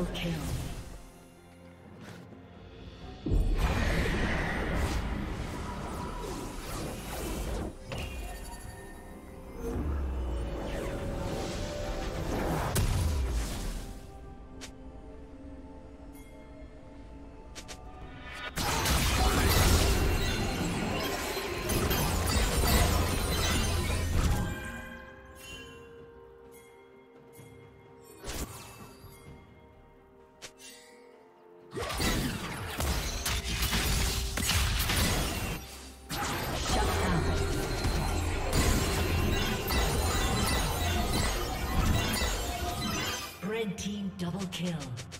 Triple kill. Double kill.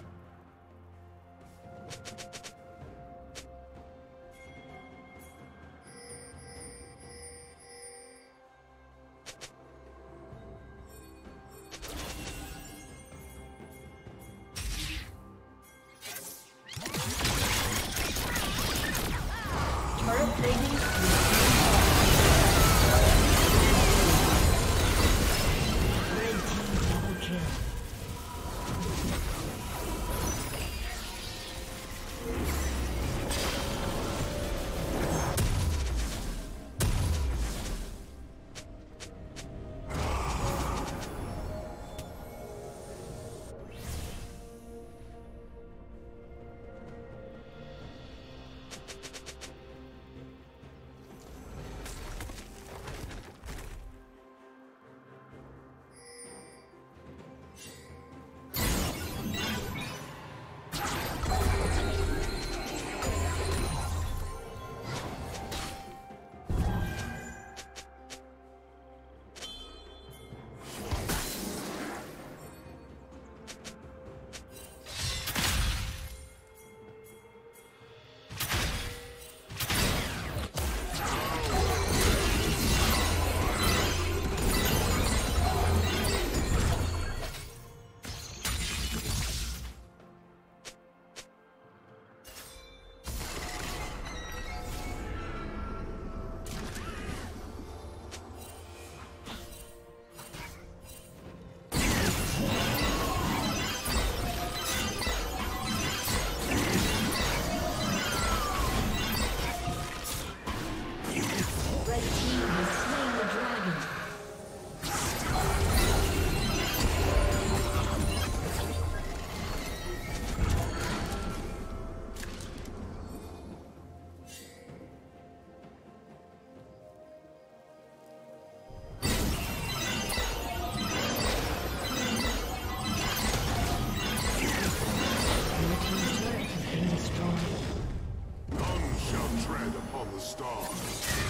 Upon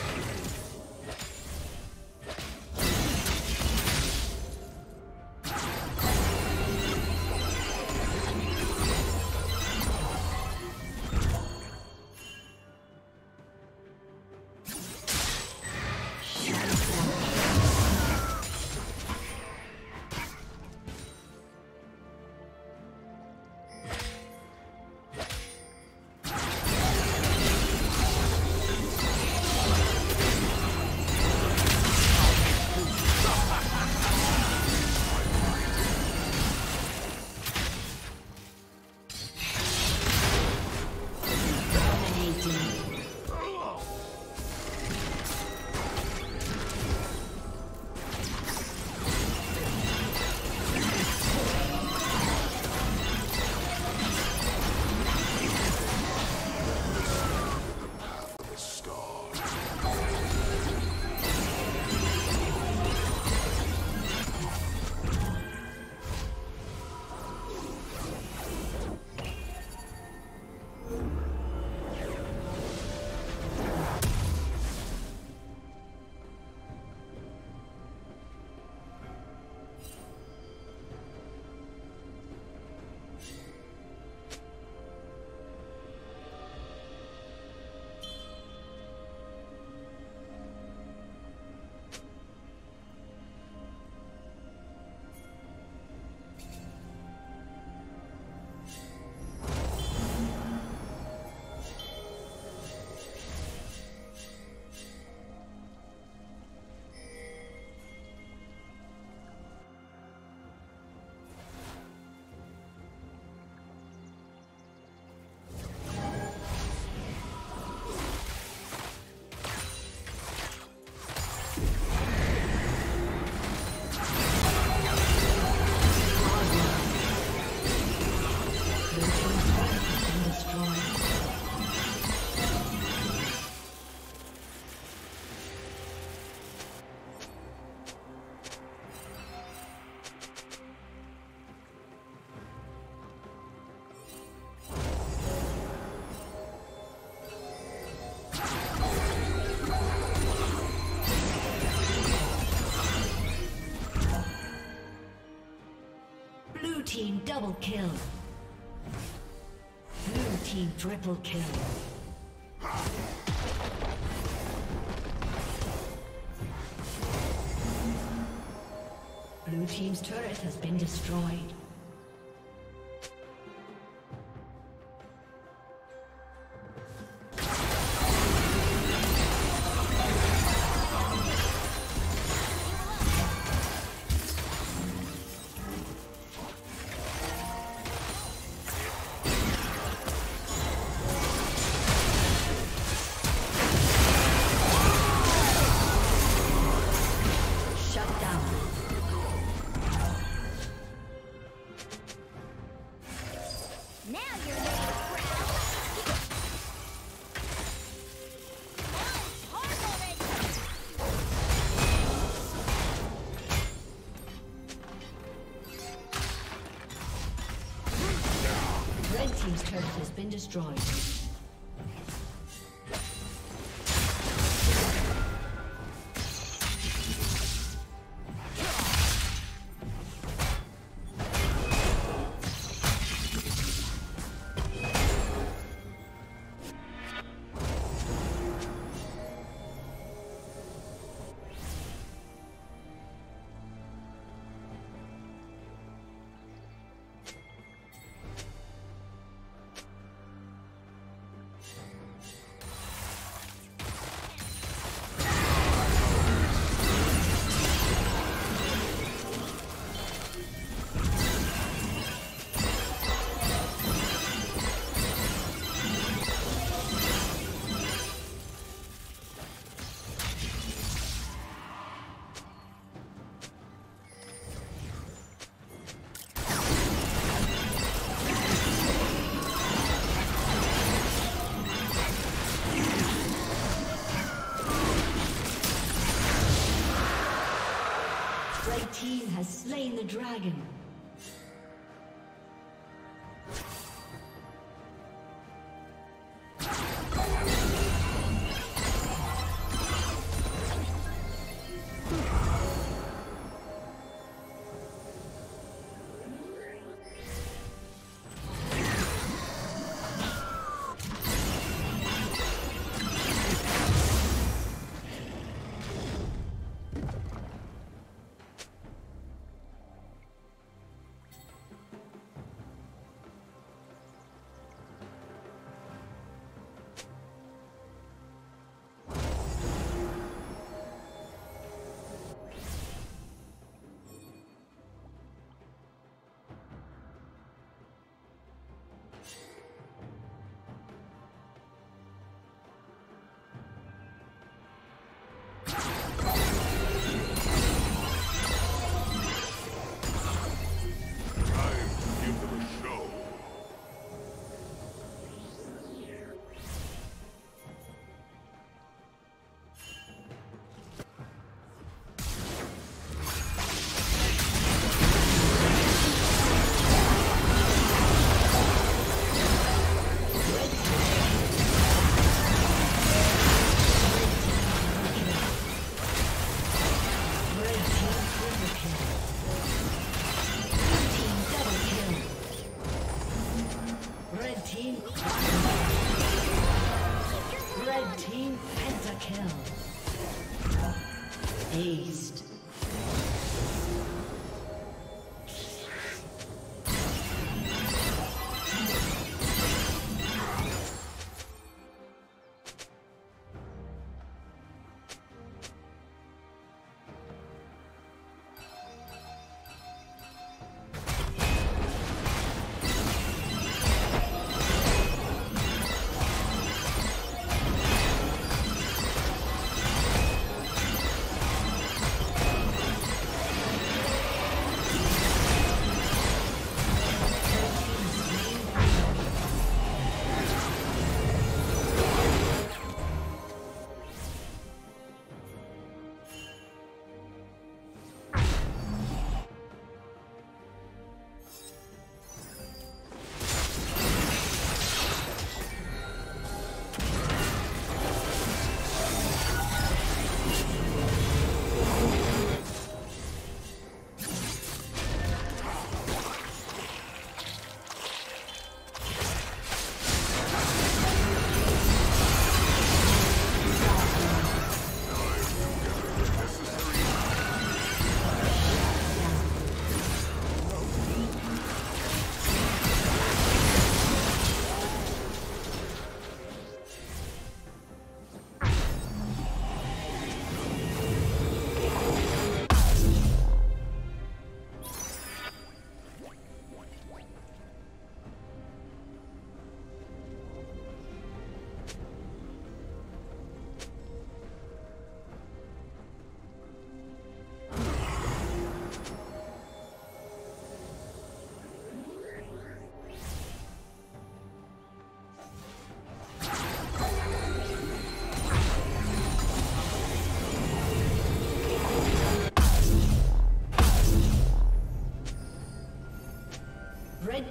double kill. Blue team triple kill. Blue team's turret has been destroyed. Destroyed. The dragon.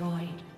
Destroyed.